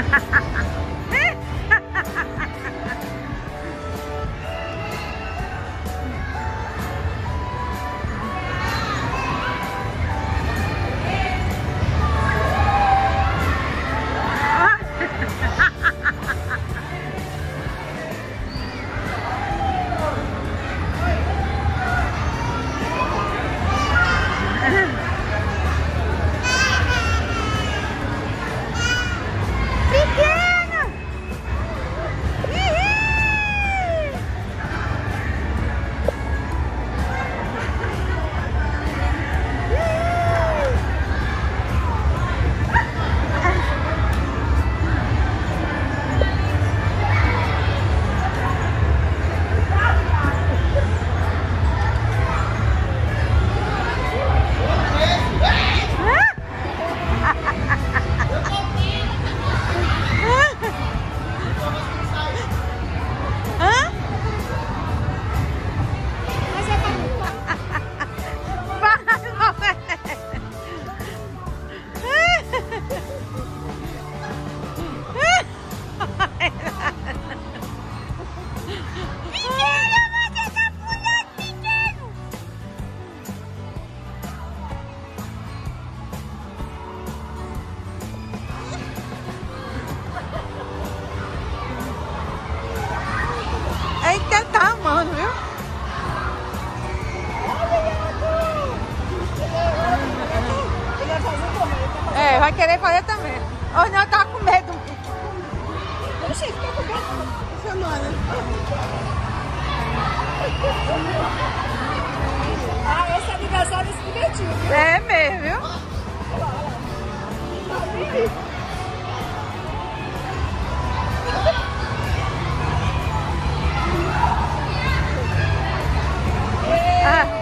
Ha ha ha! Querer fazer também. Hoje não, eu tava com medo. Oxi, fica com medo. Semana. Ah, esse é aniversário desse bilhetinho, viu? É mesmo, viu? Ah. É. Tá na parede,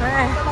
は。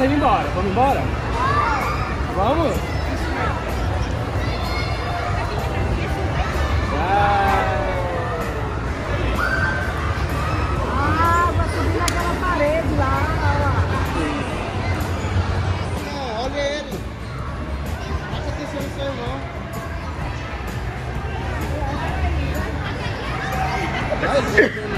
tá indo embora. Vamos embora? Vamos? Ah, vai subir naquela parede lá. Olha ele. Presta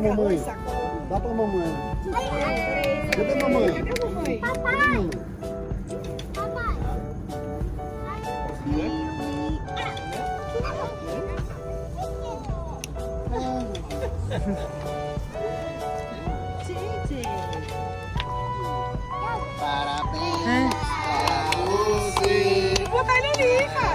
pra mamãe. Dá pra mamãe. Cadê mamãe? Cadê mamãe? Papai! Papai! Gente! Parabéns! Parabéns! Vou botar ele ali, cara!